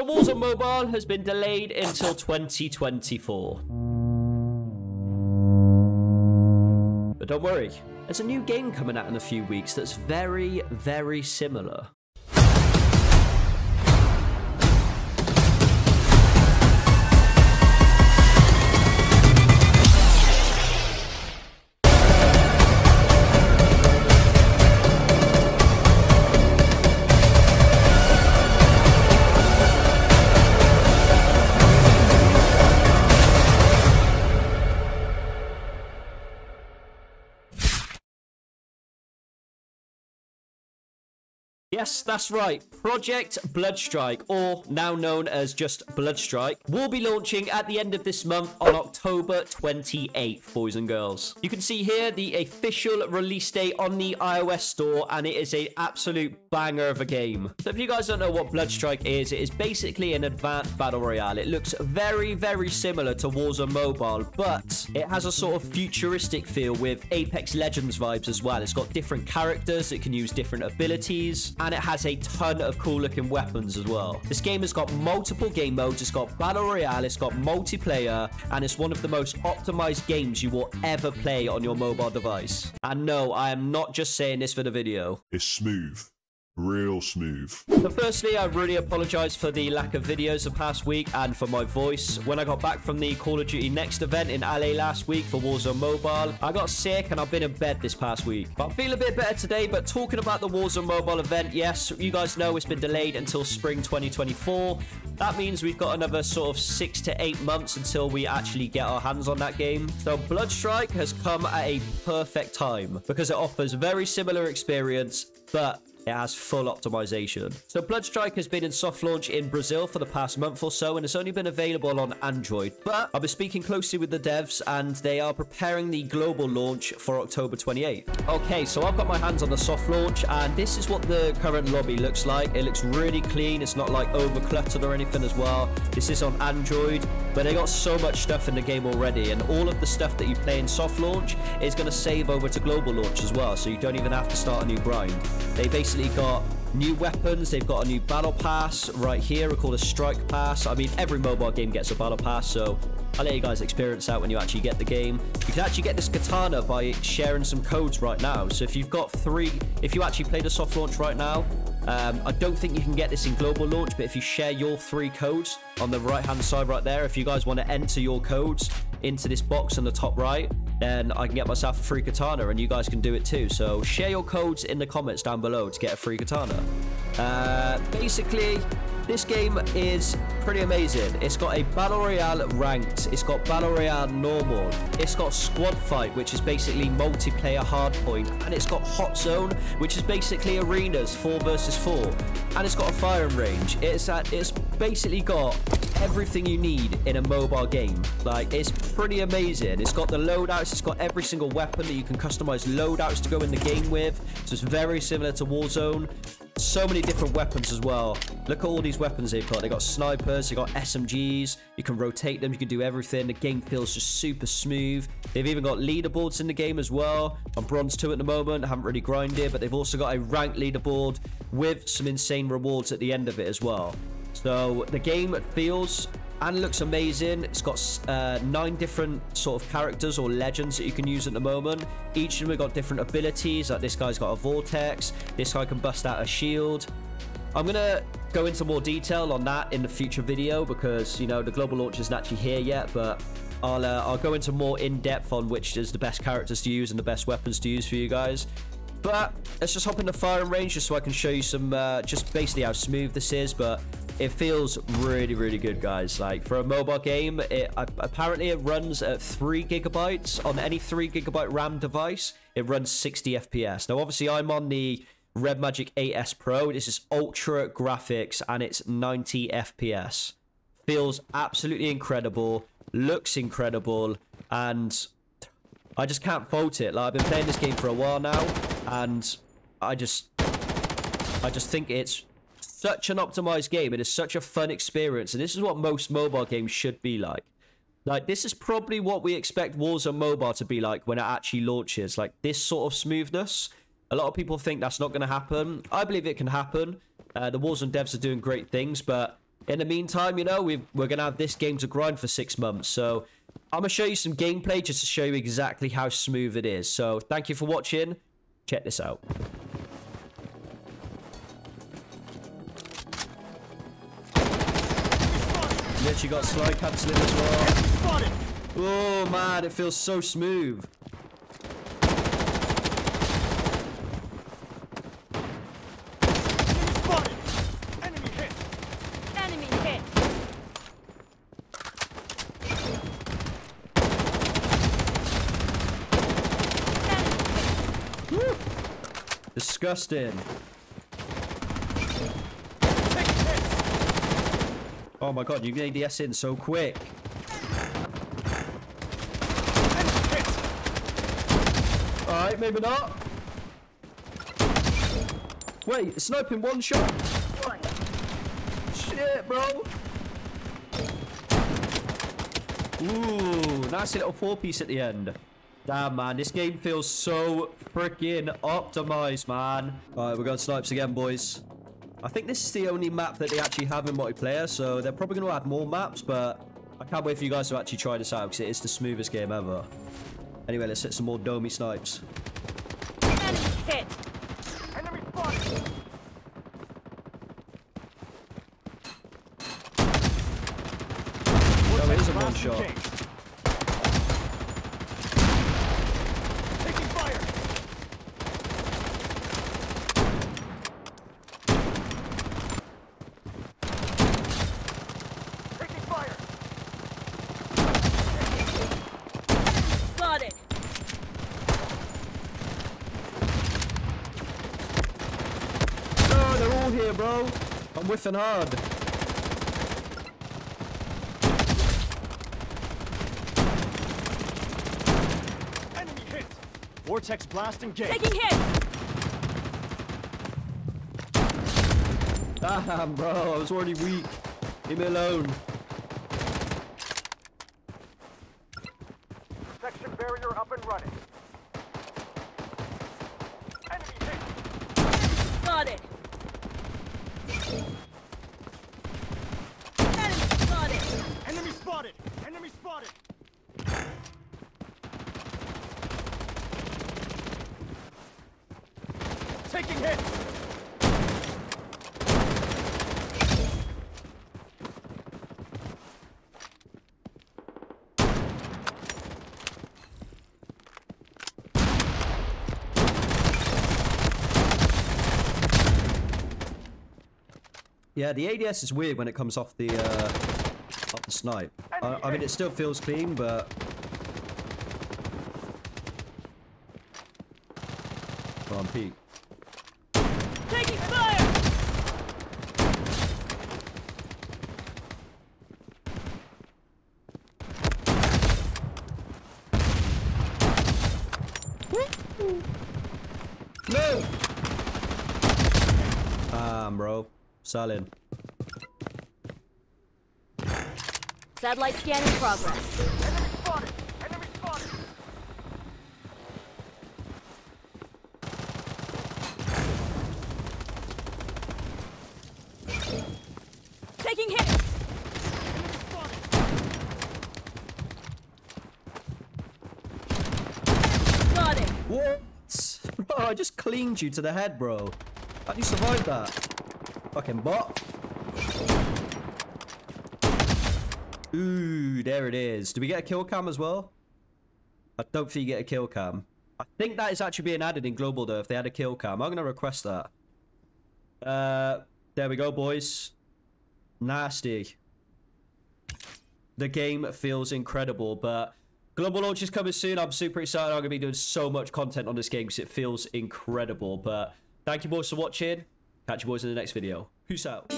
So Warzone Mobile has been delayed until 2024. But don't worry, there's a new game coming out in a few weeks that's very, very similar. Yes, that's right. Project Bloodstrike, or now known as just Bloodstrike, will be launching at the end of this month on October 28th, boys and girls. You can see here the official release date on the iOS store, and it is an absolute banger of a game. So if you guys don't know what Bloodstrike is, it is basically an advanced battle royale. It looks very, very similar to Warzone Mobile, but it has a sort of futuristic feel with Apex Legends vibes as well. It's got different characters, it can use different abilities, and it has a ton of cool looking weapons as well. This game has got multiple game modes, it's got Battle Royale, it's got multiplayer, and it's one of the most optimized games you will ever play on your mobile device. And no, I am not just saying this for the video. It's smooth. Real smooth. So firstly, I really apologize for the lack of videos the past week and for my voice. When I got back from the Call of Duty Next event in LA last week for Warzone Mobile, I got sick and I've been in bed this past week. But I feel a bit better today, but talking about the Warzone Mobile event, yes, you guys know it's been delayed until spring 2024. That means we've got another sort of six to eight months until we actually get our hands on that game. So Bloodstrike has come at a perfect time because it offers very similar experience, but it has full optimization. So Bloodstrike has been in soft launch in Brazil for the past month or so, and it's only been available on Android. But I've been speaking closely with the devs, and they are preparing the global launch for October 28th. Okay, so I've got my hands on the soft launch, and this is what the current lobby looks like. It looks really clean. It's not like over cluttered or anything as well. This is on Android, but they got so much stuff in the game already, and all of the stuff that you play in soft launch is going to save over to global launch as well, so you don't even have to start a new grind. They basically basically got new weapons. They've got a new battle pass right here called a strike pass. I mean, every mobile game gets a battle pass, so I'll let you guys experience that when you actually get the game. You can actually get this katana by sharing some codes right now. So if you've got three, if you actually play the soft launch right now, um, I don't think you can get this in global launch, but if you share your three codes on the right-hand side right there, if you guys want to enter your codes into this box on the top right, then I can get myself a free katana and you guys can do it too. So share your codes in the comments down below to get a free katana. Uh, basically, this game is pretty amazing. It's got a Battle Royale ranked. It's got Battle Royale normal. It's got Squad Fight, which is basically multiplayer hardpoint. And it's got Hot Zone, which is basically arenas, 4 versus 4. And it's got a firing range. It's, at, it's basically got everything you need in a mobile game. Like, it's pretty amazing. It's got the loadouts. It's got every single weapon that you can customize loadouts to go in the game with. So it's very similar to Warzone so many different weapons as well. Look at all these weapons they've got. They've got snipers, they've got SMGs. You can rotate them, you can do everything. The game feels just super smooth. They've even got leaderboards in the game as well. I'm bronze 2 at the moment. I haven't really grinded, but they've also got a ranked leaderboard with some insane rewards at the end of it as well. So the game feels and looks amazing. It's got uh, nine different sort of characters or legends that you can use at the moment. Each of them have got different abilities. Like this guy's got a vortex. This guy can bust out a shield. I'm going to go into more detail on that in the future video because, you know, the global launch isn't actually here yet, but I'll, uh, I'll go into more in-depth on which is the best characters to use and the best weapons to use for you guys. But let's just hop in the firing range just so I can show you some, uh, just basically how smooth this is. But it feels really, really good, guys. Like, for a mobile game, it apparently it runs at 3 gigabytes. On any 3 gigabyte RAM device, it runs 60 FPS. Now, obviously, I'm on the Red Magic 8S Pro. This is ultra graphics, and it's 90 FPS. Feels absolutely incredible. Looks incredible. And I just can't fault it. Like, I've been playing this game for a while now, and I just... I just think it's such an optimized game. It is such a fun experience. And this is what most mobile games should be like. Like, this is probably what we expect Warzone Mobile to be like when it actually launches. Like, this sort of smoothness. A lot of people think that's not going to happen. I believe it can happen. Uh, the Warzone devs are doing great things, but in the meantime, you know, we've, we're going to have this game to grind for six months. So I'm going to show you some gameplay just to show you exactly how smooth it is. So thank you for watching. Check this out. Literally got slide cancelling as well. Oh man, it feels so smooth. Disgusting. Oh my god, you can ADS in so quick. Alright, maybe not. Wait, sniping one shot. Shit, bro. Ooh, nice little four piece at the end. Damn, man, this game feels so freaking optimized, man. Alright, we're going snipes again, boys. I think this is the only map that they actually have in multiplayer, so they're probably going to add more maps, but I can't wait for you guys to actually try this out, because it is the smoothest game ever. Anyway, let's hit some more domey snipes. Enemy hit. Enemy spotted! Oh, it is a one shot. engaged. Taking fire! Taking fire! Spotted. No, they're all here, bro. I'm whiffing hard. Enemy hit! Vortex blast engaged. Taking hit. Damn, ah, bro. I was already weak. Leave me alone. Section barrier up and running. Enemy hit! Spotted. Enemy spotted. Enemy spotted! Enemy spotted! Taking hits! Yeah, the ADS is weird when it comes off the uh, off the snipe. I, I mean, it still feels clean, but Come on, Pete. Taking fire. No! Bro. Salin. Satellite scan in progress. Enemy spotted! Enemy spotted! Taking hit. Spotted. What? Bro, I just cleaned you to the head, bro. How'd you survive that? Fucking bot. Ooh, there it is. Do we get a kill cam as well? I don't think you get a kill cam. I think that is actually being added in global though, if they had a kill cam. I'm going to request that. Uh, there we go, boys. Nasty. The game feels incredible, but global launch is coming soon. I'm super excited. I'm going to be doing so much content on this game because it feels incredible. But thank you boys for watching. Catch you boys in the next video. Peace out.